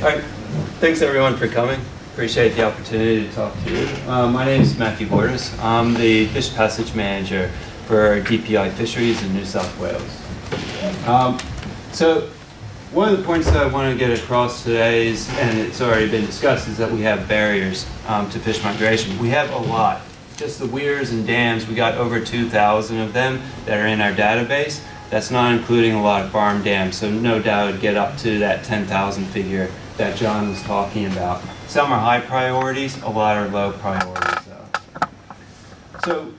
All right. Thanks everyone for coming. Appreciate the opportunity to talk to you. Uh, my name is Matthew Gordos. I'm the Fish Passage Manager for DPI Fisheries in New South Wales. Um, so one of the points that I want to get across today is, and it's already been discussed, is that we have barriers um, to fish migration. We have a lot. Just the weirs and dams, we got over 2,000 of them that are in our database. That's not including a lot of farm dams, so no doubt it would get up to that 10,000 figure that John was talking about. Some are high priorities, a lot are low priorities. Though. So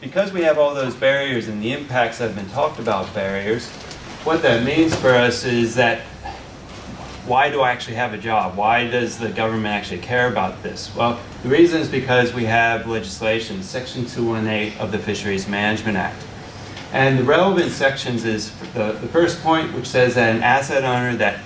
because we have all those barriers and the impacts that have been talked about barriers, what that means for us is that why do I actually have a job? Why does the government actually care about this? Well, the reason is because we have legislation, Section 218 of the Fisheries Management Act. And the relevant sections is the, the first point, which says that an asset owner that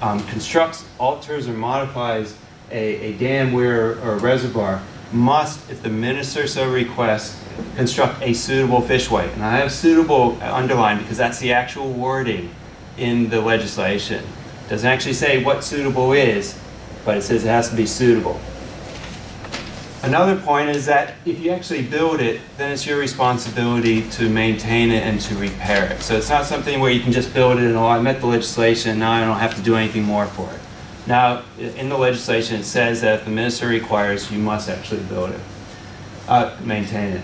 um, constructs, alters, or modifies a, a dam, weir, or a reservoir must, if the minister so requests, construct a suitable fishway. And I have suitable underlined because that's the actual wording in the legislation. It doesn't actually say what suitable is, but it says it has to be suitable. Another point is that if you actually build it, then it's your responsibility to maintain it and to repair it. So it's not something where you can just build it and, oh, I met the legislation, now I don't have to do anything more for it. Now, in the legislation, it says that if the minister requires, you must actually build it, uh, maintain it.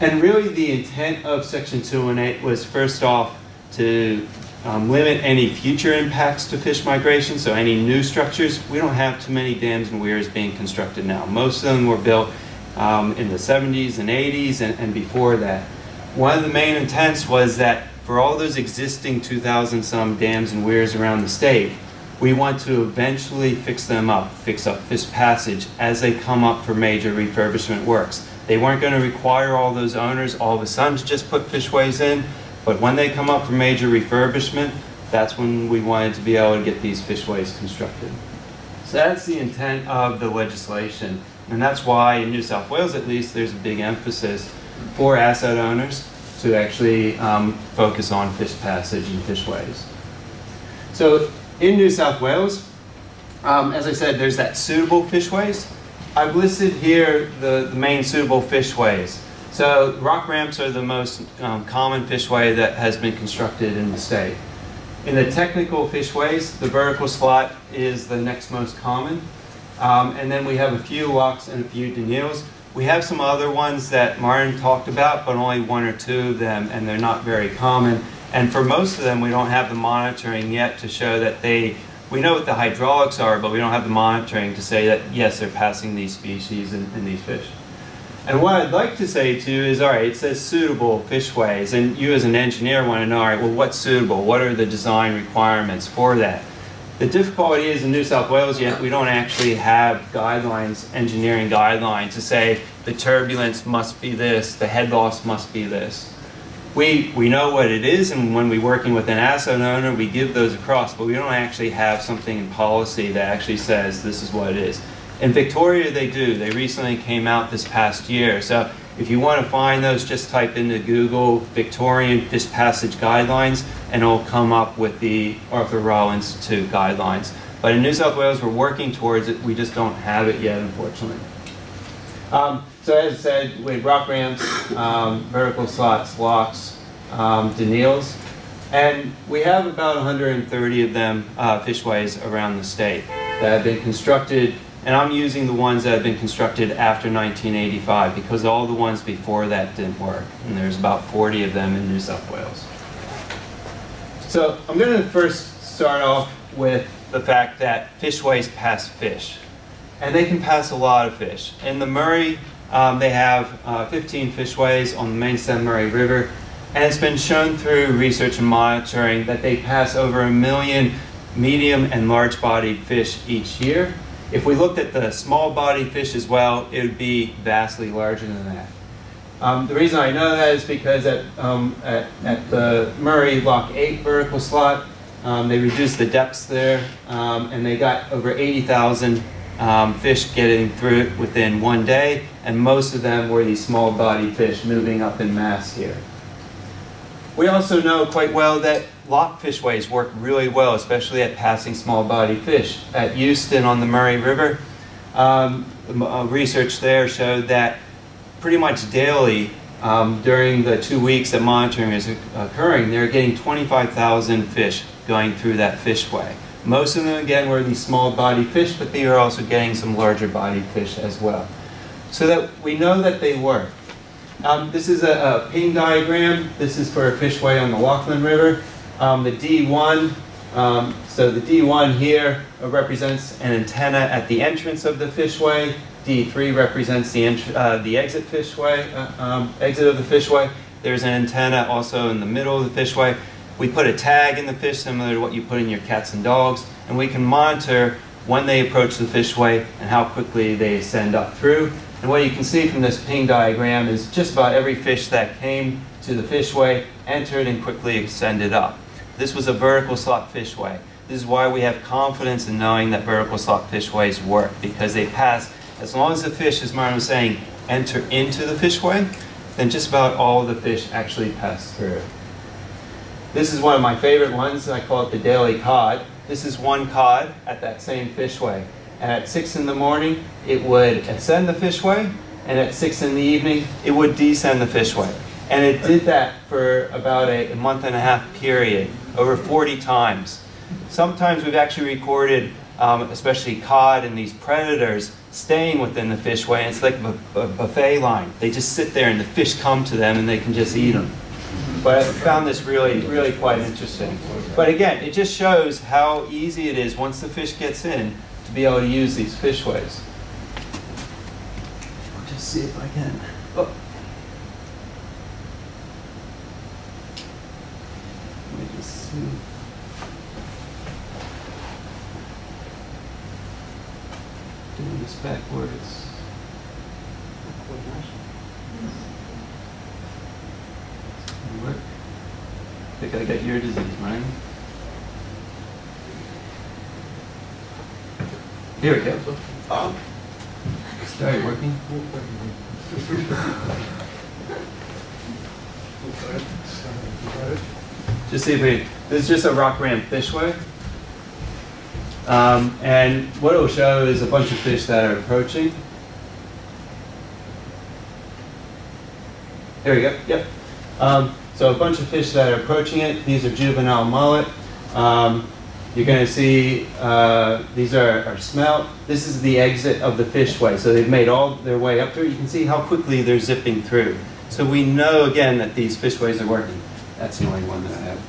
And really the intent of Section 218 was first off to um, limit any future impacts to fish migration, so any new structures. We don't have too many dams and weirs being constructed now. Most of them were built um, in the 70s and 80s and, and before that. One of the main intents was that for all those existing 2,000 some dams and weirs around the state, we want to eventually fix them up, fix up fish passage as they come up for major refurbishment works. They weren't going to require all those owners all of a sudden to just put fishways in, but when they come up for major refurbishment, that's when we wanted to be able to get these fishways constructed. So that's the intent of the legislation. And that's why in New South Wales at least there's a big emphasis for asset owners to actually um, focus on fish passage and fishways. So in New South Wales, um, as I said, there's that suitable fishways. I've listed here the, the main suitable fishways. So rock ramps are the most um, common fishway that has been constructed in the state. In the technical fishways, the vertical slot is the next most common. Um, and then we have a few locks and a few Denils. We have some other ones that Martin talked about, but only one or two of them, and they're not very common. And for most of them, we don't have the monitoring yet to show that they we know what the hydraulics are, but we don't have the monitoring to say that, yes, they're passing these species and, and these fish. And what I'd like to say to you is, all right, it says suitable fishways, and you as an engineer want to know, all right, well, what's suitable? What are the design requirements for that? The difficulty is in New South Wales yet, we don't actually have guidelines, engineering guidelines to say the turbulence must be this, the head loss must be this we, we know what it is, and when we're working with an asset owner, we give those across, but we don't actually have something in policy that actually says this is what it is. In Victoria, they do. They recently came out this past year. So if you want to find those, just type into Google Victorian Fish Passage Guidelines, and it'll come up with the Arthur Rylah Institute guidelines. But in New South Wales, we're working towards it. We just don't have it yet, unfortunately. Um, so as I said, we have rock ramps, um, vertical slots, locks, um, and we have about 130 of them uh, fishways around the state that have been constructed, and I'm using the ones that have been constructed after 1985 because all the ones before that didn't work, and there's about 40 of them in New South Wales. So I'm going to first start off with the fact that fishways pass fish, and they can pass a lot of fish. In the Murray um, they have uh, 15 fishways on the main stem Murray River, and it's been shown through research and monitoring that they pass over a million medium and large bodied fish each year. If we looked at the small bodied fish as well, it would be vastly larger than that. Um, the reason I know that is because at, um, at, at, the Murray Lock 8 vertical slot, um, they reduced the depths there, um, and they got over 80,000 um, fish getting through it within one day, and most of them were these small body fish moving up in mass here. We also know quite well that lock fishways work really well, especially at passing small body fish. At Euston on the Murray River, um, uh, research there showed that pretty much daily um, during the two weeks that monitoring is occurring, they're getting 25,000 fish going through that fishway. Most of them, again, were these small body fish, but they are also getting some larger body fish as well. So that we know that they work. Um, this is a, a, ping diagram. This is for a fishway on the Lachlan River. Um, the D1, um, so the D1 here represents an antenna at the entrance of the fishway. D3 represents the, uh, the exit fishway, uh, um, exit of the fishway. There's an antenna also in the middle of the fishway. We put a tag in the fish similar to what you put in your cats and dogs, and we can monitor when they approach the fishway and how quickly they ascend up through. And what you can see from this ping diagram is just about every fish that came to the fishway entered and quickly ascended up. This was a vertical slot fishway. This is why we have confidence in knowing that vertical slot fishways work, because they pass, as long as the fish, as Martin was saying, enter into the fishway, then just about all the fish actually pass through. This is one of my favorite ones. I call it the daily cod. This is one cod at that same fishway. And at 6 in the morning, it would ascend the fishway, and at 6 in the evening, it would descend the fishway. And it did that for about a month and a half period, over 40 times. Sometimes we've actually recorded, um, especially cod and these predators, staying within the fishway. It's like a, buffet line. They just sit there and the fish come to them and they can just eat them. But I found this really, really quite interesting. But again, it just shows how easy it is once the fish gets in to be able to use these fishways. I'll just see if I can. Oh. Let me just see. This backwards. Work. I think I got your disease, right? Here we go. Oh. Started working. Just see if we, this is just a rock ramp fishway. Um, and what it will show is a bunch of fish that are approaching. There we go, yep. Um, so a bunch of fish that are approaching it. These are juvenile mullet. Um, you're going to see uh, these are, are smelt. This is the exit of the fishway. So they've made all their way up through. You can see how quickly they're zipping through. So we know again that these fishways are working. That's the only one that I have.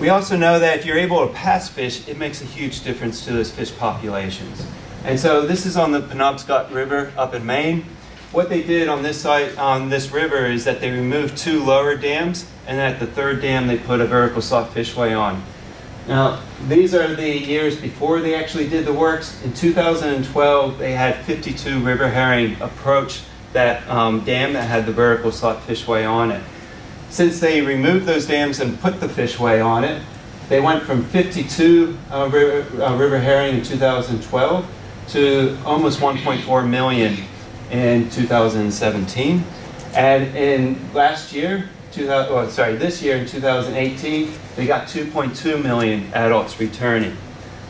We also know that if you're able to pass fish, it makes a huge difference to those fish populations. And so this is on the Penobscot River up in Maine. What they did on this side, on this river, is that they removed two lower dams, and at the third dam they put a vertical slot fishway on. Now, these are the years before they actually did the works. In 2012, they had 52 river herring approach that um, dam that had the vertical slot fishway on it. Since they removed those dams and put the fishway on it, they went from 52 uh, river, uh, river herring in 2012 to almost 1.4 million in 2017. And in last year, 2000, oh, sorry, this year in 2018, they got 2.2 million adults returning.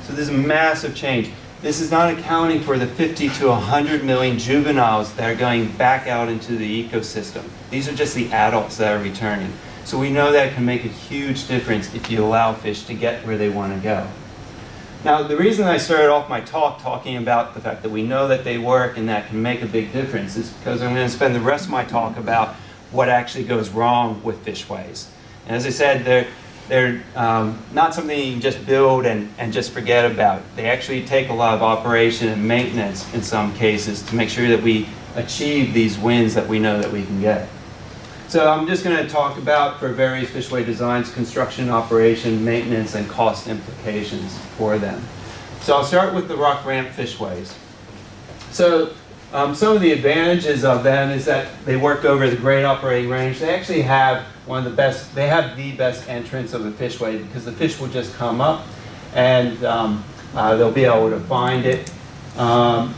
So this is a massive change. This is not accounting for the 50 to 100 million juveniles that are going back out into the ecosystem. These are just the adults that are returning. So we know that it can make a huge difference if you allow fish to get where they want to go. Now, the reason I started off my talk talking about the fact that we know that they work and that can make a big difference is because I'm going to spend the rest of my talk about what actually goes wrong with fishways. And as I said, they're, they're um, not something you can just build and, and just forget about. They actually take a lot of operation and maintenance in some cases to make sure that we achieve these wins that we know that we can get. So I'm just going to talk about, for various fishway designs, construction, operation, maintenance, and cost implications for them. So I'll start with the rock ramp fishways. So um, some of the advantages of them is that they work over the great operating range. They actually have one of the best, they have the best entrance of the fishway because the fish will just come up and um, uh, they'll be able to find it. Um,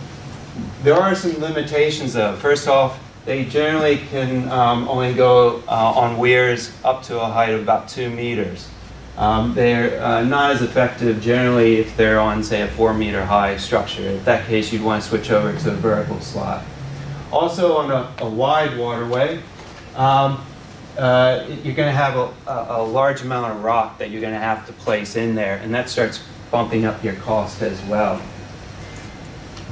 there are some limitations though. First off, they generally can um, only go uh, on weirs up to a height of about two meters. Um, they're uh, not as effective generally if they're on, say, a four meter high structure. In that case, you'd want to switch over to a vertical slot. Also, on a, a wide waterway, um, uh, you're going to have a, a, a, large amount of rock that you're going to have to place in there, and that starts bumping up your cost as well.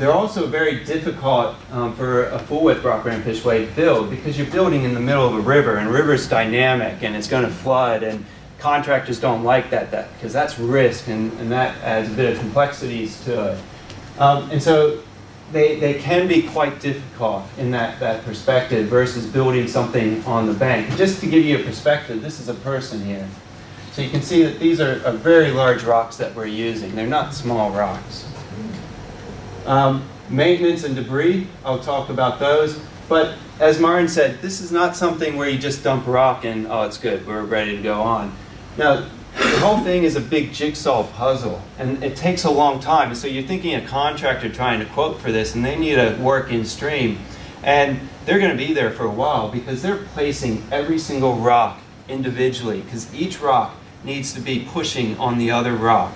They're also very difficult um, for a full width rock ramp fishway to build because you're building in the middle of a river, and a river is dynamic and it's going to flood, and contractors don't like that, that because that's risk, and, and that adds a bit of complexities to it. Um, and so they, they can be quite difficult in that, that perspective versus building something on the bank. Just to give you a perspective, this is a person here. So you can see that these are, are very large rocks that we're using. They're not small rocks. Um, maintenance and debris, I'll talk about those. But as Martin said, this is not something where you just dump rock and, oh, it's good, we're ready to go on. Now, the whole thing is a big jigsaw puzzle, and it takes a long time. So you're thinking a contractor trying to quote for this, and they need to work in stream, and they're going to be there for a while because they're placing every single rock individually, because each rock needs to be pushing on the other rock,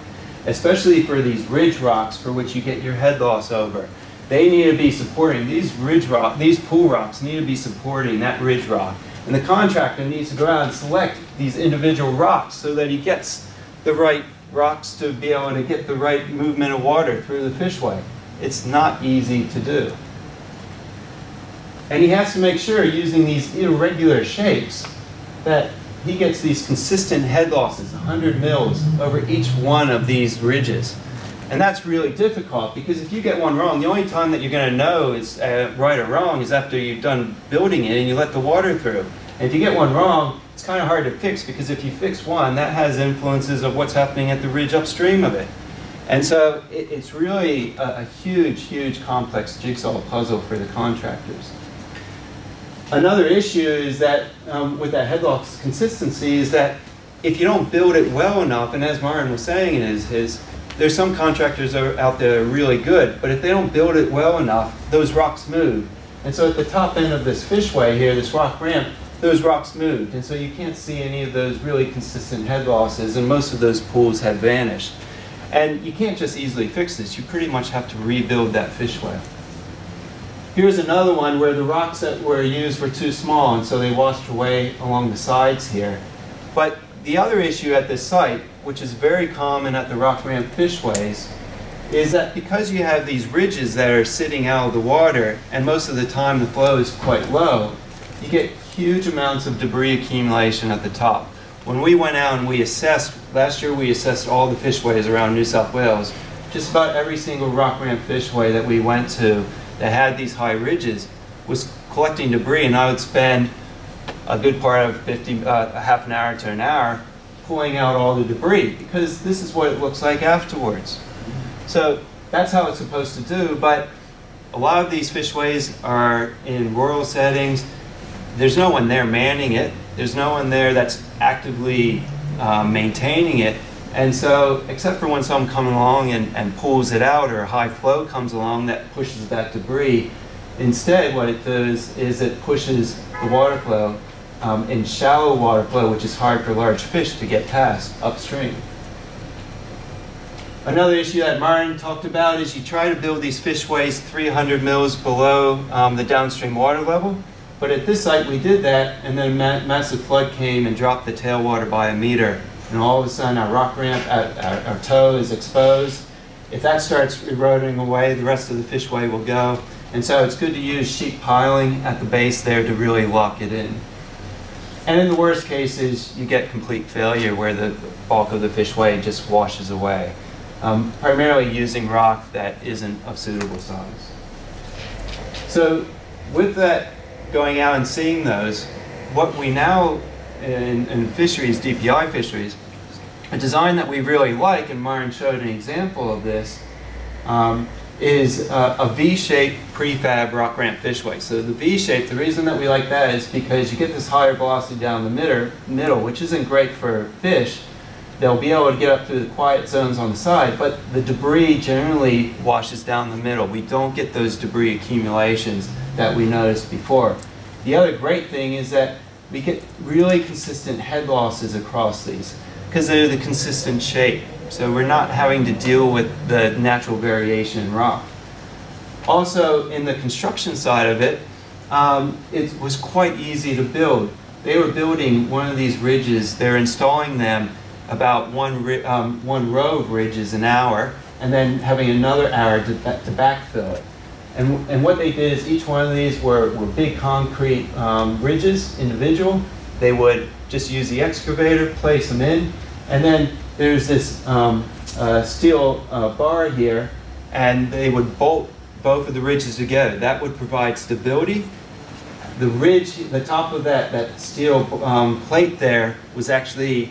especially for these ridge rocks for which you get your head loss over. They need to be supporting these ridge rock, these pool rocks need to be supporting that ridge rock. And the contractor needs to go out and select these individual rocks so that he gets the right rocks to be able to get the right movement of water through the fishway. It's not easy to do. And he has to make sure, using these irregular shapes, that he gets these consistent head losses, 100 mils, over each one of these ridges. And that's really difficult because if you get one wrong, the only time that you're going to know is uh, right or wrong is after you've done building it and you let the water through. And if you get one wrong, it's kind of hard to fix because if you fix one, that has influences of what's happening at the ridge upstream of it. And so it, it's really a, a huge, huge complex jigsaw puzzle for the contractors. Another issue is that um, with that headloss consistency is that if you don't build it well enough, and as Martin was saying in his, his there's some contractors out there really good, but if they don't build it well enough, those rocks move. And so at the top end of this fishway here, this rock ramp, those rocks moved. And so you can't see any of those really consistent head losses, and most of those pools have vanished. And you can't just easily fix this. You pretty much have to rebuild that fishway. Here's another one where the rocks that were used were too small, and so they washed away along the sides here. But the other issue at this site which is very common at the rock ramp fishways, is that because you have these ridges that are sitting out of the water, and most of the time the flow is quite low, you get huge amounts of debris accumulation at the top. When we went out and we assessed, last year we assessed all the fishways around New South Wales, just about every single rock ramp fishway that we went to that had these high ridges was collecting debris, and I would spend a good part of 50, uh, a half an hour to an hour pulling out all the debris because this is what it looks like afterwards. So that's how it's supposed to do, but a lot of these fishways are in rural settings. There's no one there manning it. There's no one there that's actively uh, maintaining it. And so, except for when someone comes along and, and pulls it out or a high flow comes along that pushes that debris, instead what it does is it pushes the water flow um, in shallow water flow, which is hard for large fish to get past upstream. Another issue that Martin talked about is you try to build these fishways 300 mils below um, the downstream water level. But at this site we did that and then ma massive flood came and dropped the tailwater by a meter. And all of a sudden our rock ramp, our, our, toe is exposed. If that starts eroding away, the rest of the fishway will go. And so it's good to use sheet piling at the base there to really lock it in. And in the worst cases, you get complete failure where the bulk of the fishway just washes away, um, primarily using rock that isn't of suitable size. So with that going out and seeing those, what we now in, in fisheries, DPI fisheries, a design that we really like, and Martin showed an example of this, um, is uh, a V-shaped prefab rock ramp fishway. So the V-shape, the reason that we like that is because you get this higher velocity down the middle, middle, which isn't great for fish. They'll be able to get up through the quiet zones on the side, but the debris generally washes down the middle. We don't get those debris accumulations that we noticed before. The other great thing is that we get really consistent head losses across these because they're the consistent shape. So we're not having to deal with the natural variation in rock. Also, in the construction side of it, um, it was quite easy to build. They were building one of these ridges, they're installing them about one, um, one row of ridges an hour, and then having another hour to, to backfill it. And, and what they did is each one of these were, were big concrete um, ridges, individual. They would just use the excavator, place them in, and then there's this um, uh, steel uh, bar here, and they would bolt both of the ridges together. That would provide stability. The ridge, the top of that, that steel um, plate there was actually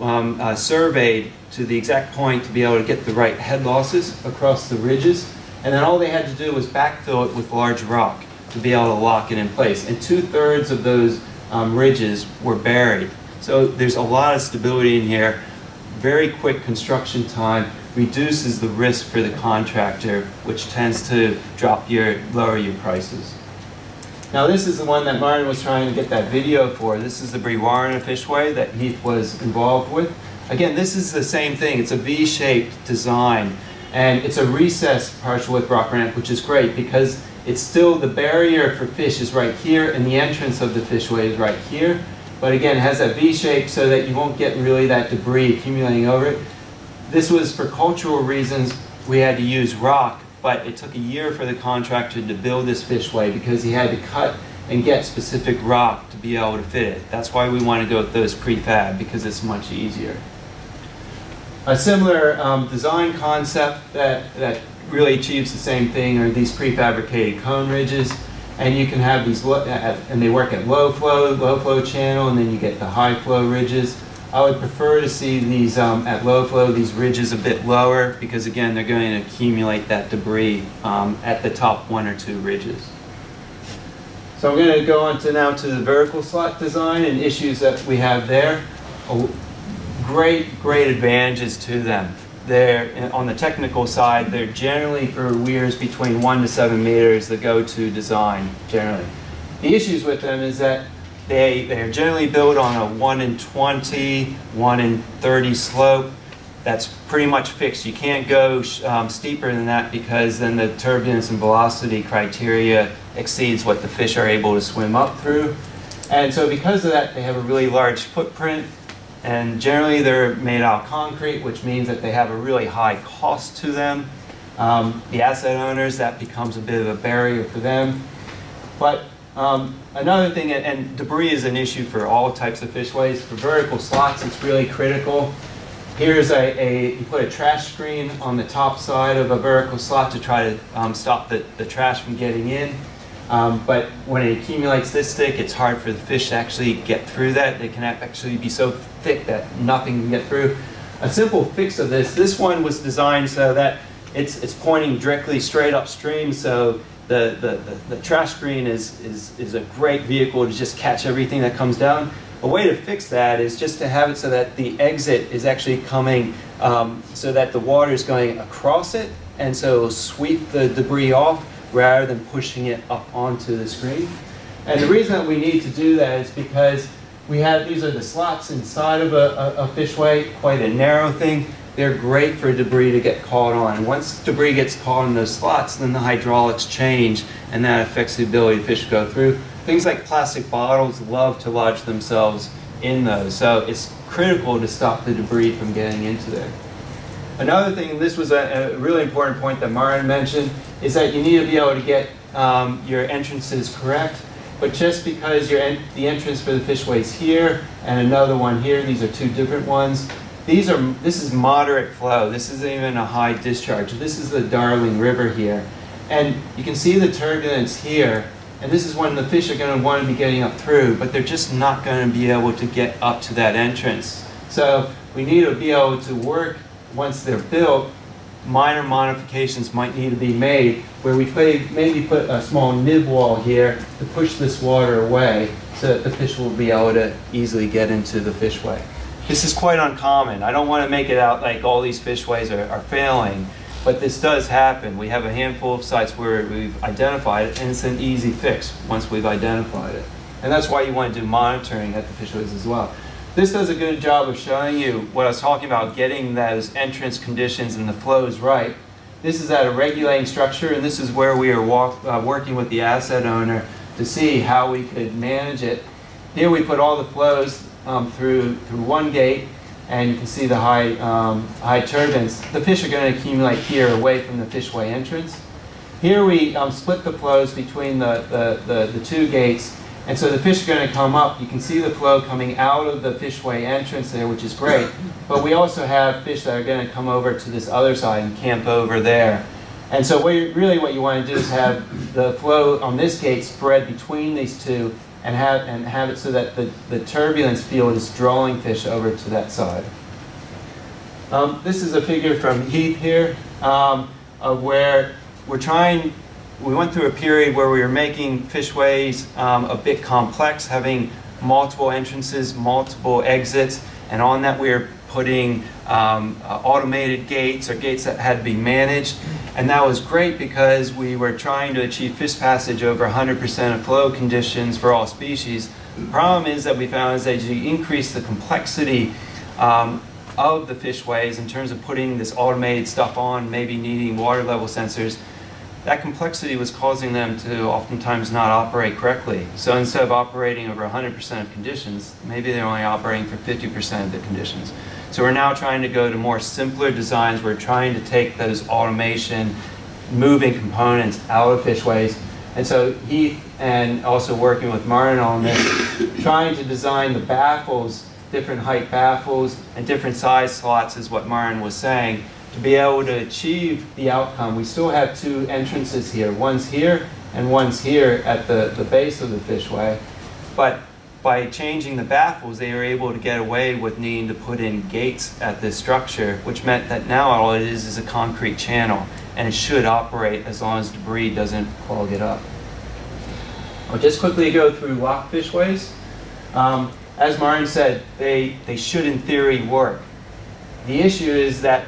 um, uh, surveyed to the exact point to be able to get the right head losses across the ridges. And then all they had to do was backfill it with large rock to be able to lock it in place. And two-thirds of those um, ridges were buried. So there's a lot of stability in here. Very quick construction time reduces the risk for the contractor, which tends to drop your, lower your prices. Now this is the one that Martin was trying to get that video for. This is the Brewarrina Fishway that Heath was involved with. Again, this is the same thing. It's a V-shaped design. And it's a recessed partial width rock ramp, which is great because it's still, the barrier for fish is right here and the entrance of the fishway is right here. But again, it has that V shape so that you won't get really that debris accumulating over it. This was for cultural reasons, we had to use rock, but it took a year for the contractor to build this fishway because he had to cut and get specific rock to be able to fit it. That's why we want to go with those prefab because it's much easier. A similar um, design concept that, that really achieves the same thing are these prefabricated cone ridges. And you can have these, and they work at low flow, low flow channel, and then you get the high flow ridges. I would prefer to see these um, at low flow, these ridges a bit lower, because again, they're going to accumulate that debris um, at the top one or two ridges. So I'm going to go on to now to the vertical slot design and issues that we have there great, great advantages to them. They're, on the technical side, they're generally for weirs between one to seven meters, the go-to design, generally. The issues with them is that they, they're generally built on a 1 in 20, 1 in 30 slope. That's pretty much fixed. You can't go um, steeper than that because then the turbulence and velocity criteria exceeds what the fish are able to swim up through. And so because of that, they have a really large footprint and generally they're made out of concrete, which means that they have a really high cost to them. Um, the asset owners, that becomes a bit of a barrier for them. But um, another thing, and debris is an issue for all types of fishways. For vertical slots, it's really critical. Here's a, a, you put a trash screen on the top side of a vertical slot to try to um, stop the, the trash from getting in. Um, but when it accumulates this thick, it's hard for the fish to actually get through that. They can actually be so thick that nothing can get through. A simple fix of this, this one was designed so that it's, it's pointing directly straight upstream, so the, the, the, the trash screen is, is, is a great vehicle to just catch everything that comes down. A way to fix that is just to have it so that the exit is actually coming um, so that the water is going across it, and so sweep the debris off rather than pushing it up onto the screen. And the reason that we need to do that is because we have, these are the slots inside of a, a, a fishway, quite a narrow thing. They're great for debris to get caught on. Once debris gets caught in those slots, then the hydraulics change and that affects the ability of fish to go through. Things like plastic bottles love to lodge themselves in those. So it's critical to stop the debris from getting into there. Another thing, this was a, a really important point that Martin mentioned, is that you need to be able to get um, your entrances correct. But just because en the entrance for the fishway is here and another one here, these are two different ones. These are, this is moderate flow. This isn't even a high discharge. This is the Darling River here. And you can see the turbulence here. And this is when the fish are going to want to be getting up through, but they're just not going to be able to get up to that entrance. So we need to be able to work once they're built, minor modifications might need to be made where we maybe put a small nib wall here to push this water away so that the fish will be able to easily get into the fishway. This is quite uncommon. I don't want to make it out like all these fishways are, are failing. But this does happen. We have a handful of sites where we've identified it, and it's an easy fix once we've identified it. And that's why you want to do monitoring at the fishways as well. This does a good job of showing you what I was talking about, getting those entrance conditions and the flows right. This is at a regulating structure, and this is where we are walk, uh, working with the asset owner to see how we could manage it. Here we put all the flows um, through, through one gate, and you can see the high, um, high turbines. The fish are going to accumulate here away from the fishway entrance. Here we um, split the flows between the, the, the, the, two gates, and so the fish are going to come up. You can see the flow coming out of the fishway entrance there, which is great. But we also have fish that are going to come over to this other side and camp over there. And so what really what you want to do is have the flow on this gate spread between these two and have, and have it so that the, the turbulence field is drawing fish over to that side. Um, this is a figure from Heath here um, of where we're trying, we went through a period where we were making fishways um, a bit complex, having multiple entrances, multiple exits, and on that we were putting um, uh, automated gates or gates that had to be managed. And that was great because we were trying to achieve fish passage over 100% of flow conditions for all species. The problem is that we found is that as you increase the complexity um, of the fishways in terms of putting this automated stuff on, maybe needing water level sensors, that complexity was causing them to oftentimes not operate correctly. So instead of operating over 100% of conditions, maybe they're only operating for 50% of the conditions. So we're now trying to go to more simpler designs. We're trying to take those automation, moving components out of fishways. And so he, and also working with Martin on this, trying to design the baffles, different height baffles, and different size slots is what Martin was saying, to be able to achieve the outcome. We still have two entrances here. One's here, and one's here at the, the base of the fishway. But by changing the baffles, they were able to get away with needing to put in gates at this structure, which meant that now all it is is a concrete channel, and it should operate as long as debris doesn't clog it up. I'll just quickly go through lock fishways. Um, as Martin said, they, they should in theory work. The issue is that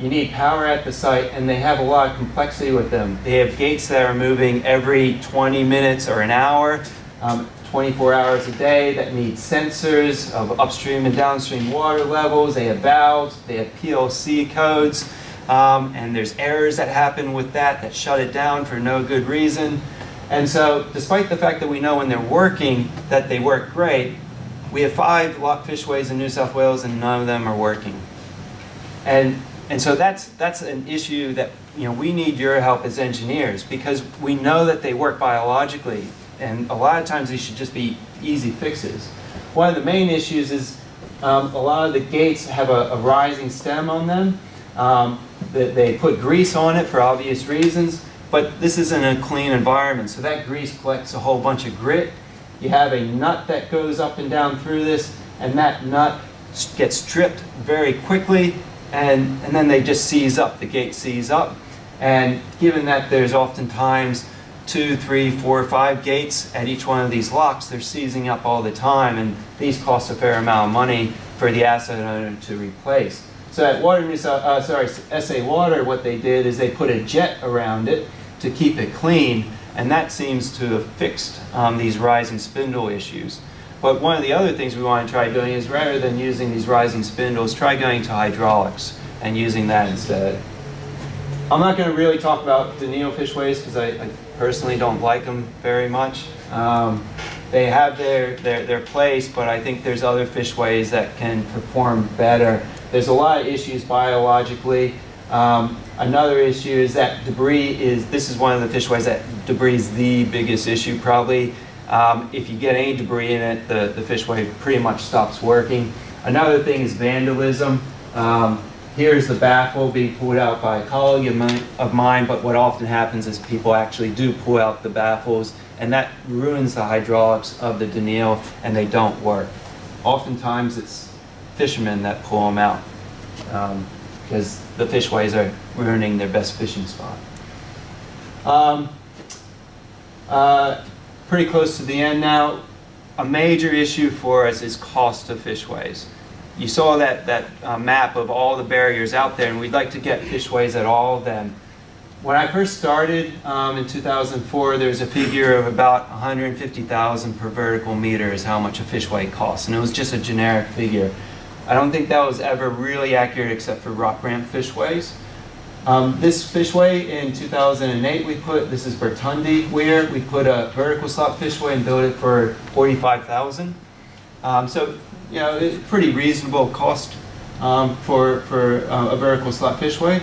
you need power at the site and they have a lot of complexity with them. They have gates that are moving every 20 minutes or an hour. Um, 24 hours a day that need sensors of upstream and downstream water levels. They have valves, they have PLC codes, um, and there's errors that happen with that that shut it down for no good reason. And so, despite the fact that we know when they're working that they work great, we have five lock fishways in New South Wales and none of them are working. And, and so that's, that's an issue that you know, we need your help as engineers because we know that they work biologically and a lot of times these should just be easy fixes. One of the main issues is um, a lot of the gates have a, a rising stem on them. Um, they, they put grease on it for obvious reasons, but this isn't a clean environment, so that grease collects a whole bunch of grit. You have a nut that goes up and down through this, and that nut gets stripped very quickly, and, and then they just seize up. The gate seize up. And given that there's oftentimes two, three, four, five gates at each one of these locks, they're seizing up all the time, and these cost a fair amount of money for the asset owner to replace. So at Water News, uh, uh sorry, SA Water, what they did is they put a jet around it to keep it clean, and that seems to have fixed um, these rising spindle issues. But one of the other things we want to try doing is rather than using these rising spindles, try going to hydraulics and using that instead. I'm not going to really talk about Denil fishways because I, I personally don't like them very much. Um, they have their, their, their place, but I think there's other fishways that can perform better. There's a lot of issues biologically. Um, another issue is that debris is, this is one of the fishways that debris is the biggest issue probably. Um, if you get any debris in it, the, the fishway pretty much stops working. Another thing is vandalism. Um, here's the baffle being pulled out by a colleague of mine, of mine, but what often happens is people actually do pull out the baffles, and that ruins the hydraulics of the Denil, and they don't work. Oftentimes it's fishermen that pull them out because um, the fishways are ruining their best fishing spot. Um, uh, pretty close to the end now. A major issue for us is cost of fishways. you saw that, that uh, map of all the barriers out there, and we'd like to get fishways at all of them. When I first started um, in 2004, there was a figure of about 150,000 per vertical meter is how much a fishway costs, and it was just a generic figure. I don't think that was ever really accurate except for rock ramp fishways. Um, this fishway in 2008 we put, this is Bertundi Weir, we put a vertical slot fishway and built it for 45,000. Um, so, you know, it's pretty reasonable cost um, for, for uh, a vertical slot fishway.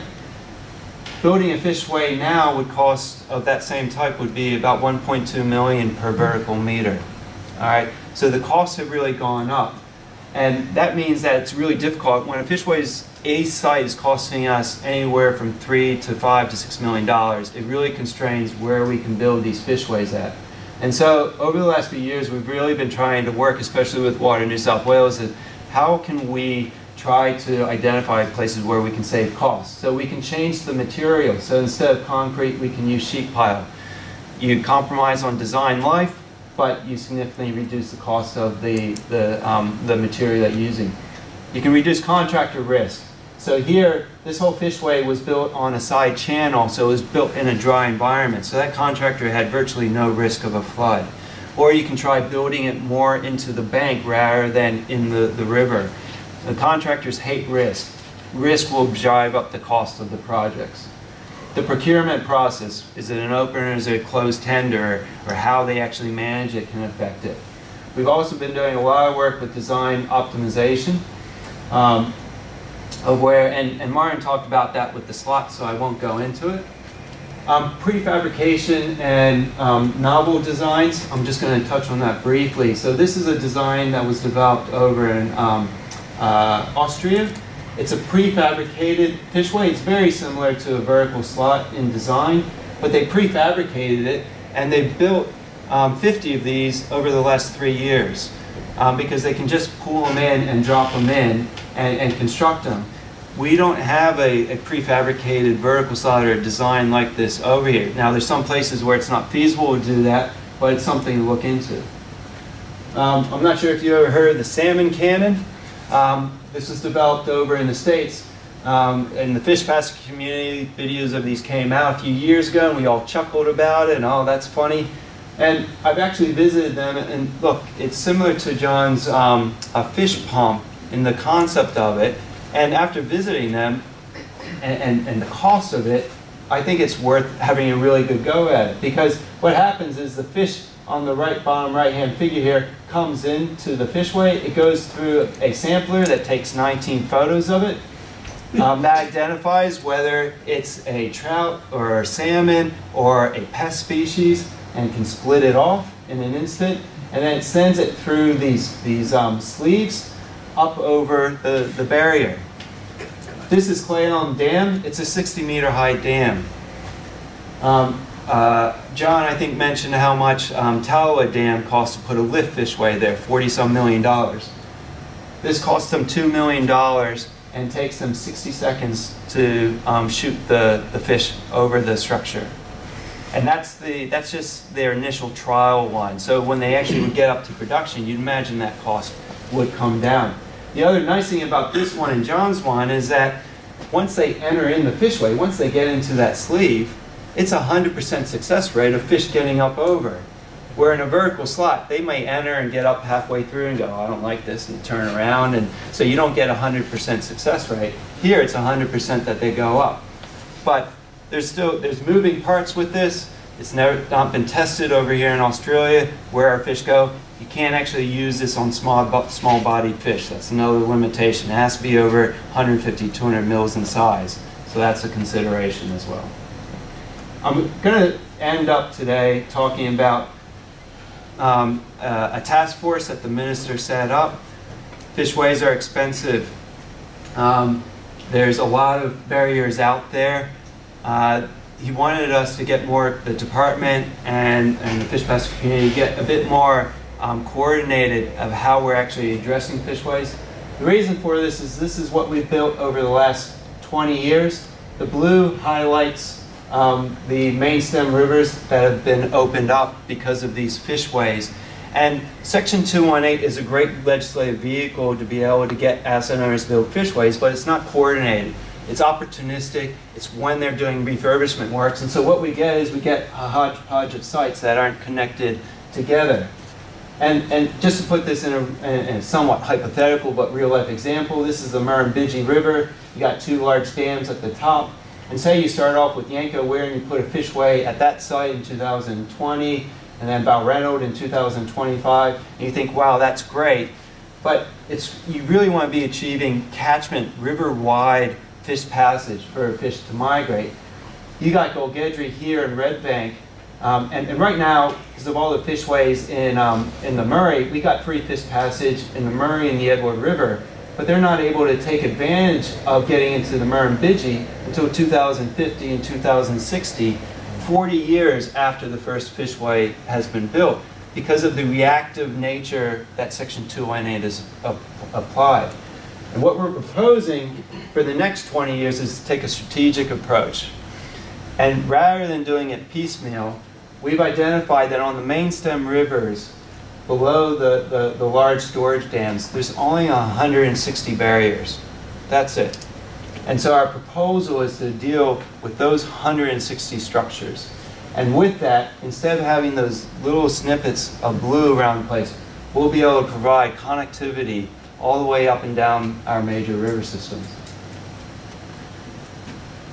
Building a fishway now would cost, of that same type, would be about 1.2 million per vertical meter. All right, so the costs have really gone up. And that means that it's really difficult. When a fishway's A site is costing us anywhere from three to five to six million dollars, it really constrains where we can build these fishways at. And so over the last few years, we've really been trying to work, especially with Water New South Wales, is how can we try to identify places where we can save costs. So we can change the material. So instead of concrete, we can use sheet pile. You compromise on design life, but you significantly reduce the cost of the, the, um, the material that you're using. You can reduce contractor risk. So here, this whole fishway was built on a side channel, so it was built in a dry environment. So that contractor had virtually no risk of a flood. Or you can try building it more into the bank rather than in the, the river. The contractors hate risk. Risk will drive up the cost of the projects. The procurement process, is it an open or is it a closed tender, or how they actually manage it can affect it. We've also been doing a lot of work with design optimization. Um, of where, and, and Martin talked about that with the slot, so I won't go into it. Um, prefabrication and um, novel designs, I'm just going to touch on that briefly. So this is a design that was developed over in um, uh, Austria. It's a prefabricated fishway. It's very similar to a vertical slot in design, but they prefabricated it and they built um, 50 of these over the last three years um, because they can just pull them in and drop them in and, and construct them. We don't have a, a, prefabricated vertical or design like this over here. Now there's some places where it's not feasible to do that, but it's something to look into. Um, I'm not sure if you ever heard of the salmon cannon. Um, this was developed over in the States. Um, in the fish passage community, videos of these came out a few years ago, and we all chuckled about it, and oh, that's funny. And I've actually visited them, and look, it's similar to John's um, a fish pump in the concept of it. And after visiting them, and, and, and the cost of it, I think it's worth having a really good go at it. Because what happens is the fish on the right bottom right hand figure here comes into the fishway. It goes through a sampler that takes 19 photos of it. Um, that identifies whether it's a trout or a salmon or a pest species and can split it off in an instant. And then it sends it through these, these um, sleeves up over the, the barrier. This is Cle Elum Dam. It's a 60 meter high dam. Um, uh, John, I think, mentioned how much um, Tallowa Dam cost to put a lift fishway there, 40 some million dollars. This cost them $2 million and takes them 60 seconds to um, shoot the, the fish over the structure. And that's, the, that's just their initial trial one. So when they actually would get up to production, you'd imagine that cost would come down. The other nice thing about this one and John's one is that once they enter in the fishway, once they get into that sleeve, it's a 100% success rate of fish getting up over. Where in a vertical slot, they may enter and get up halfway through and go, oh, I don't like this, and turn around, and so you don't get a 100% success rate. Here, it's 100% that they go up. But there's still, there's moving parts with this. It's never not been tested over here in Australia where our fish go. You can't actually use this on small, small bodied fish. That's another limitation. It has to be over 150, 200 mils in size. So that's a consideration as well. I'm going to end up today talking about um, uh, a task force that the minister set up. Fishways are expensive. Um, there's a lot of barriers out there. Uh, he wanted us to get more, the department and, and the fish passage community, get a bit more um, coordinated of how we're actually addressing fishways. The reason for this is this is what we've built over the last 20 years. The blue highlights um, the main stem rivers that have been opened up because of these fishways. And Section 218 is a great legislative vehicle to be able to get asset owners to build fishways, but it's not coordinated. It's opportunistic. It's when they're doing refurbishment works. And so what we get is we get a hodgepodge of sites that aren't connected together. And, and just to put this in a, in a somewhat hypothetical but real life example, this is the Murrumbidgee River. You got two large dams at the top. And say you start off with Yanco Weir and you put a fishway at that site in 2020, and then Balranald in 2025, and you think, wow, that's great. But it's, you really want to be achieving catchment, river-wide fish passage for fish to migrate. You got Gogeldrie here in Red Bank, um, and, and, right now, because of all the fishways in, um, in the Murray, we got free fish passage in the Murray and the Edward River, but they're not able to take advantage of getting into the Murrumbidgee until 2050 and 2060 40 years after the first fishway has been built because of the reactive nature that Section 218 is applied. And what we're proposing for the next 20 years is to take a strategic approach. And rather than doing it piecemeal, we've identified that on the main stem rivers, below the, the, the large storage dams, there's only 160 barriers. That's it. And so our proposal is to deal with those 160 structures. And with that, instead of having those little snippets of blue around the place, we'll be able to provide connectivity all the way up and down our major river systems.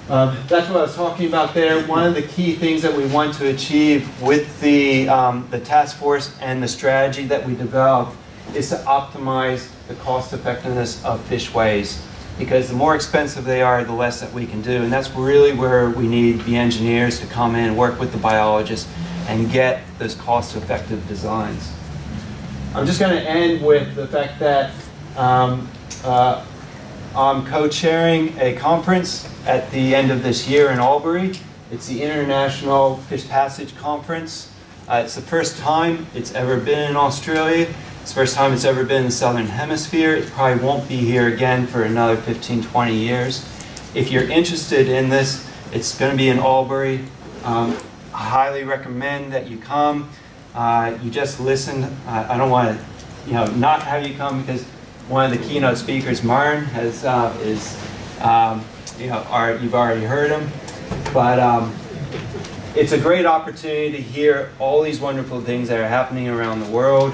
Um, that's what I was talking about there. One of the key things that we want to achieve with the, um, the task force and the strategy that we developed is to optimize the cost effectiveness of fishways because the more expensive they are, the less that we can do. And that's really where we need the engineers to come in work with the biologists and get those cost-effective designs. I'm just going to end with the fact that um, uh, I'm co-chairing a conference at the end of this year in Albury. It's the International Fish Passage Conference. Uh, it's the first time it's ever been in Australia. It's the first time it's ever been in the Southern Hemisphere. It probably won't be here again for another 15, 20 years. If you're interested in this, it's going to be in Albury. Um, I highly recommend that you come. Uh, you just listen. I, I don't want to, you know, not have you come because one of the keynote speakers, Martin, has uh, is, um, you know, are, you've already heard him. But um, it's a great opportunity to hear all these wonderful things that are happening around the world.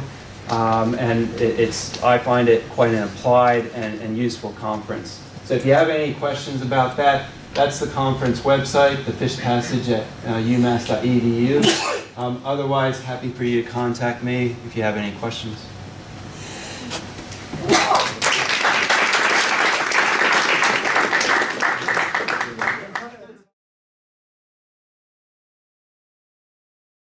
Um, and it, it's, I find it quite an applied and, and useful conference. So if you have any questions about that, that's the conference website, the fish passage at uh, umass.edu. Um, otherwise, happy for you to contact me if you have any questions.